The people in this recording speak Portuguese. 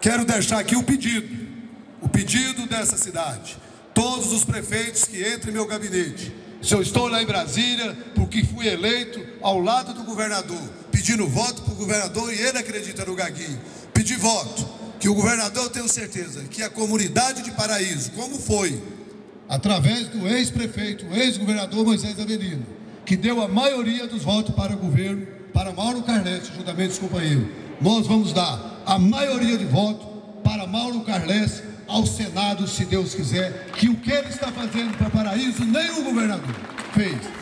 quero deixar aqui o pedido, o pedido dessa cidade. Todos os prefeitos que entrem em meu gabinete. Se eu estou lá em Brasília, porque fui eleito ao lado do governador, pedindo voto para o governador e ele acredita no Gaguinho. Pedir voto, que o governador, eu tenho certeza, que a comunidade de Paraíso, como foi, através do ex-prefeito, ex-governador Moisés Avelino, que deu a maioria dos votos para o governo, para Mauro Carles, juntamente com o companheiro. Nós vamos dar a maioria de votos para Mauro Carles ao Senado, se Deus quiser, que o que ele está fazendo para Paraíso, nenhum governador fez.